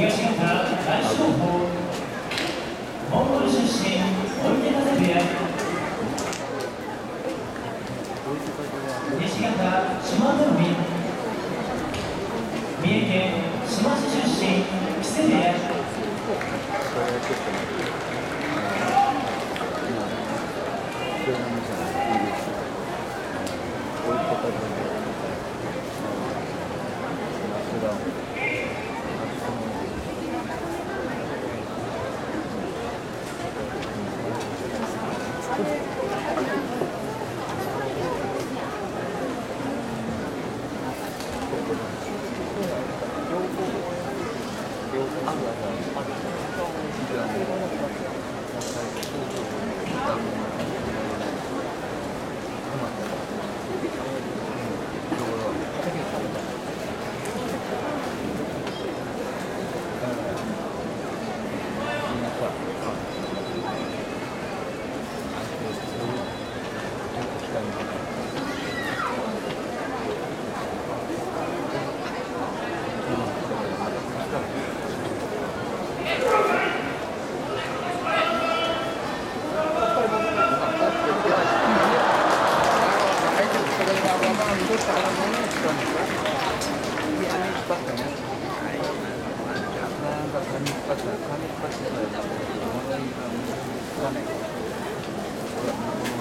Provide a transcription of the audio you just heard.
東方大将校モンゴル出身追手風部屋西方四万十海三重県を作って。Thank you.